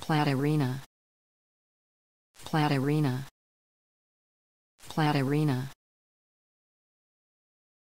Platarina. Platarina. Platarina.